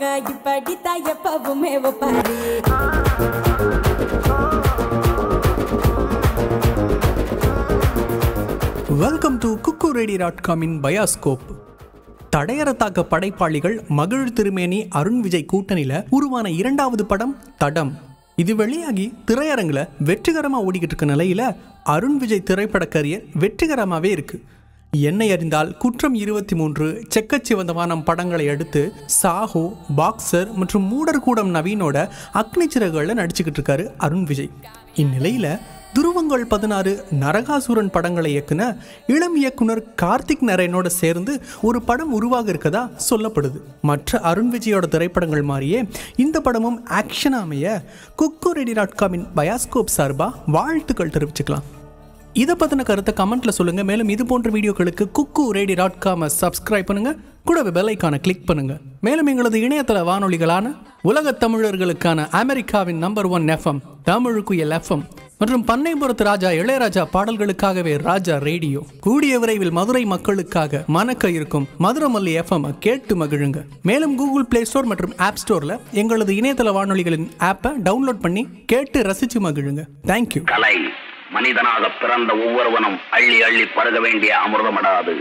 பார்த்தாக்கா இப்படித்தான் எப்பவுமே ஒப்பாரி. Welcome to cook ready dot காமின் bioscope தடையற தாக்க படைப்பாளிகள் மகிழ் திருமேனி அருண் விஜய் கூட்டணியில் உருவான இரண்டாவது படம் தடம். இது வெளியாகி திரையரங்குல வெற்றிகரமாக ஓடிக்கிட்டு இருக்க நிலையில அருண் விஜய் திரைப்பட கரியர் வெற்றிகரமாகவே இருக்கு. என்னை அறிந்தால் குற்றம் இருபத்தி மூன்று செக்கச்சிவந்த படங்களை அடுத்து சாஹோ பாக்ஸர் மற்றும் மூடர்கூடம் நவீனோட அக்னி சிறகுகளில் நடிச்சுக்கிட்டு இருக்காரு அருண் விஜய். இந்நிலையில் துருவங்கள் பதினாறு நரகாசுரன் படங்களை இயக்குன இளம் இயக்குனர் கார்த்திக் நரேனோட சேர்ந்து ஒரு படம் உருவாக இருக்கதா சொல்லப்படுது. மற்ற அருண் விஜயோட திரைப்படங்கள் மாதிரியே இந்த படமும் ஆக்ஷன் அமைய குக்கு ரெடி டாட் காமின் பயாஸ்கோப் சார்பாக வாழ்த்துக்கள் தெரிவிச்சுக்கலாம். இதை பற்றின கருத்தை கமெண்ட்டில் சொல்லுங்கள் மேலும் இது போன்ற வீடியோக்களுக்கு குக்கு ரேடி டாட் காமை சப்ஸ்கிரைப் பண்ணுங்க கூடவே பெல்லைக்கான கிளிக் பண்ணுங்கள் மேலும் எங்களது இணையதள வானொலிகளான உலகத் தமிழர்களுக்கான அமெரிக்காவின் நம்பர் ஒன் எஃப்எம் தமிழுக்குயல் எஃப்எம் மற்றும் பண்ணைபுரத்து ராஜா இளையராஜா பாடல்களுக்காகவே ராஜா ரேடியோ. கூடிய விரைவில் மதுரை மக்களுக்காக மணக்க இருக்கும் மதுரமல்லி எஃப்எம் கேட்டு மகிழுங்க. மேலும் கூகுள் பிளே ஸ்டோர் மற்றும் ஆப் ஸ்டோர்ல எங்களது இணையதள வானொலிகளின் ஆப்பை டவுன்லோட் பண்ணி கேட்டு ரசிச்சு மகிழுங்க. தேங்க்யூ மனிதனாக பிறந்த ஒவ்வொருவனும் அள்ளி அள்ளி பருக வேண்டிய அமிர்தமடாது